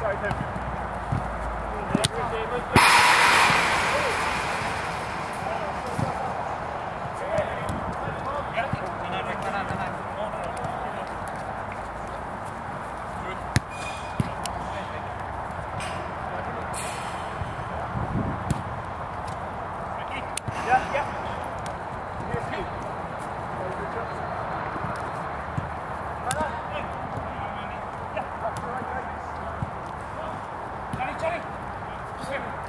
Sorry, Tim. Yeah.